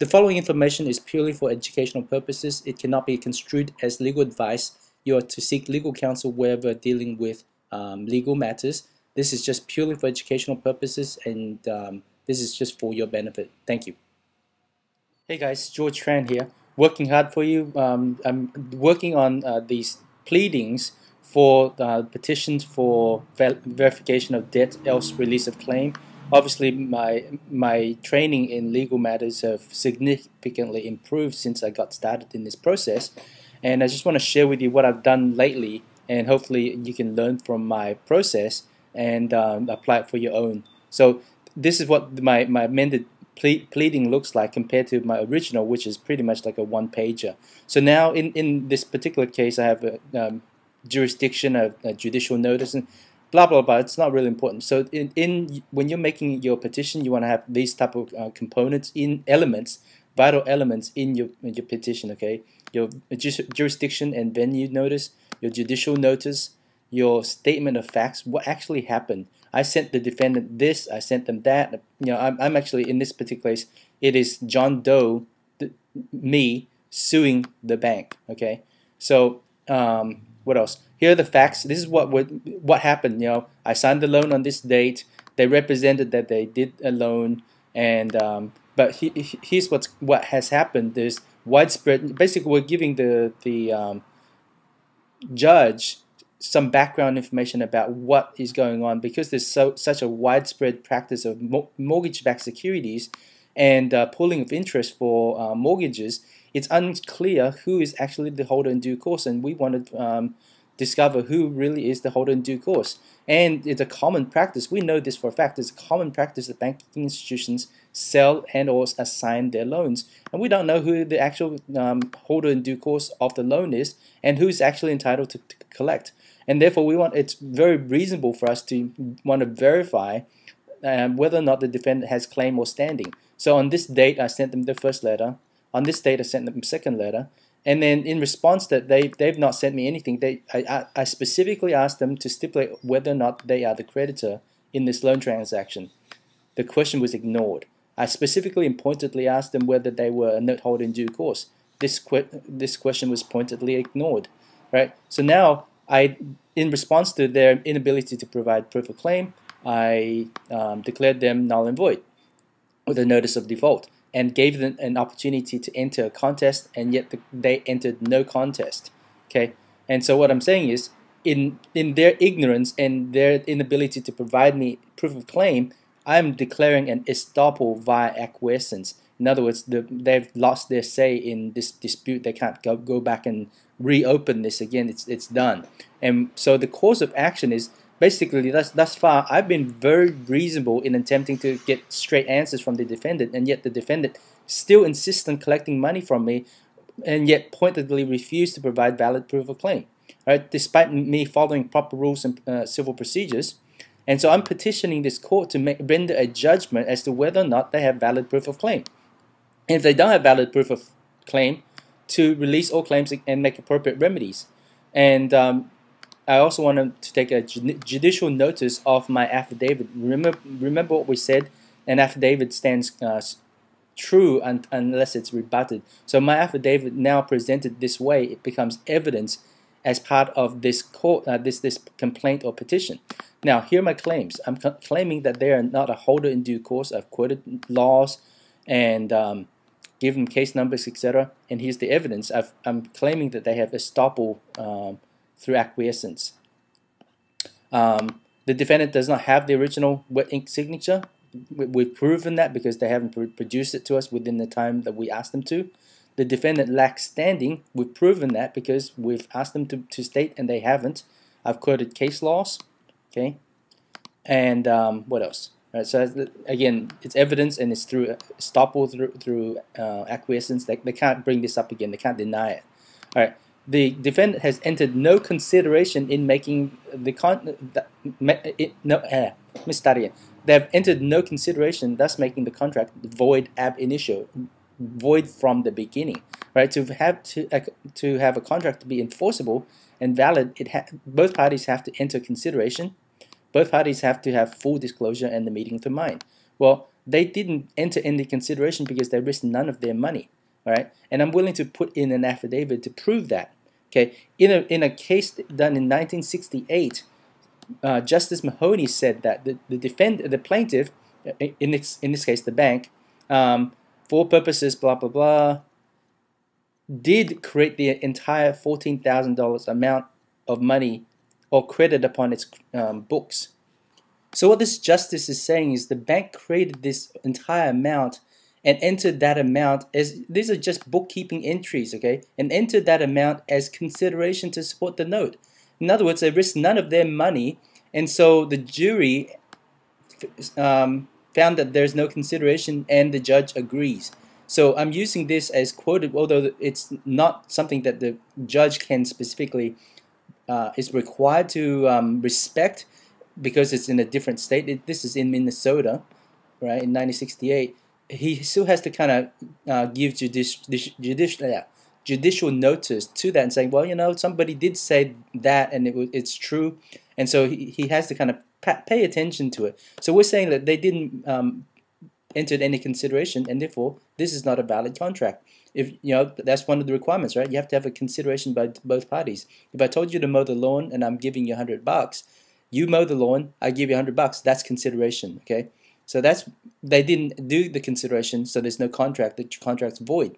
The following information is purely for educational purposes. It cannot be construed as legal advice. You are to seek legal counsel wherever dealing with um, legal matters. This is just purely for educational purposes and um, this is just for your benefit. Thank you. Hey guys, George Tran here. Working hard for you. Um, I'm working on uh, these pleadings for uh, petitions for ver verification of debt, else release of claim obviously my my training in legal matters have significantly improved since I got started in this process. And I just want to share with you what I've done lately and hopefully you can learn from my process and um, apply it for your own. So this is what my, my amended ple pleading looks like compared to my original which is pretty much like a one pager so now in, in this particular case I have a um, jurisdiction, a, a judicial notice and blah blah blah. It's not really important. So in, in when you're making your petition, you want to have these type of uh, components in elements, vital elements in your in your petition. Okay, your jurisdiction and venue notice, your judicial notice, your statement of facts. What actually happened? I sent the defendant this. I sent them that. You know, I'm, I'm actually in this particular case. It is John Doe, the, me suing the bank. Okay, so um, what else? Here are the facts. This is what would, what happened. You know, I signed the loan on this date. They represented that they did a loan, and um, but he, he, here's what's what has happened. There's widespread. Basically, we're giving the the um, judge some background information about what is going on because there's so such a widespread practice of mo mortgage-backed securities and uh, pooling of interest for uh, mortgages it's unclear who is actually the holder in due course, and we want to um, discover who really is the holder in due course. And it's a common practice. We know this for a fact. It's a common practice that banking institutions sell and or assign their loans, and we don't know who the actual um, holder in due course of the loan is, and who's actually entitled to, to collect. And therefore, we want it's very reasonable for us to want to verify um, whether or not the defendant has claim or standing. So on this date, I sent them the first letter on this date I sent them second letter. And then in response that they they've not sent me anything they I, I specifically asked them to stipulate whether or not they are the creditor in this loan transaction. The question was ignored. I specifically and pointedly asked them whether they were a note holder in due course. This que this question was pointedly ignored right? So now I in response to their inability to provide proof of claim I um, declared them null and void with a notice of default and gave them an opportunity to enter a contest and yet the, they entered no contest okay? And so what I'm saying is in in their ignorance and their inability to provide me proof of claim I'm declaring an estoppel via acquiescence. In other words the, they've lost their say in this dispute. They can't go, go back and reopen this again. It's, it's done. And so the course of action is basically thus, thus far I've been very reasonable in attempting to get straight answers from the defendant and yet the defendant still insists on collecting money from me and yet pointedly refused to provide valid proof of claim right? Despite me following proper rules and uh, civil procedures. And so I'm petitioning this court to make, render a judgment as to whether or not they have valid proof of claim. And if they don't have valid proof of claim to release all claims and make appropriate remedies. And um, I also want to take a judicial notice of my affidavit. Remember, remember what we said. An affidavit stands uh, true un unless it's rebutted. So my affidavit now presented this way, it becomes evidence as part of this court, uh, this this complaint or petition. Now here are my claims. I'm claiming that they are not a holder in due course. I've quoted laws and um, given case numbers, etc. And here's the evidence. i am claiming that they have estoppel. Um, through acquiescence. Um, the defendant does not have the original wet ink signature. We've proven that because they haven't produced it to us within the time that we asked them to. The defendant lacks standing. We've proven that because we've asked them to, to state and they haven't. I've quoted case laws. Okay. And um, what else? Right, so again, it's evidence and it's through estoppel through through uh, acquiescence. They, they can't bring this up again. They can't deny it. All right the defendant has entered no consideration in making the con it, no eh, misstudy they have entered no consideration thus making the contract void ab initio void from the beginning right to have to uh, to have a contract to be enforceable and valid it both parties have to enter consideration both parties have to have full disclosure and the meeting the mind well they didn't enter any consideration because they risked none of their money. Right, and I'm willing to put in an affidavit to prove that. Okay, in a in a case done in 1968, uh, Justice Mahoney said that the the defend the plaintiff, uh, in this in this case the bank, um, for purposes blah blah blah, did create the entire fourteen thousand dollars amount of money or credit upon its um, books. So what this justice is saying is the bank created this entire amount and entered that amount as these are just bookkeeping entries, okay? And entered that amount as consideration to support the note. In other words, they risked none of their money, and so the jury um, found that there's no consideration, and the judge agrees. So I'm using this as quoted, although it's not something that the judge can specifically uh, is required to um, respect because it's in a different state. It, this is in Minnesota, right? In 1968 he still has to kind of uh, give judici- judicial notice to that and saying, well, you know, somebody did say that and it, it's true, and so he, he has to kind of pay attention to it. So we're saying that they didn't um, enter any consideration, and therefore this is not a valid contract. If you know that's one of the requirements, right? You have to have a consideration by both parties. If I told you to mow the lawn and I'm giving you hundred bucks, you mow the lawn, I give you hundred bucks. That's consideration, okay? So that's they didn't do the consideration, so there's no contract. The contract's void.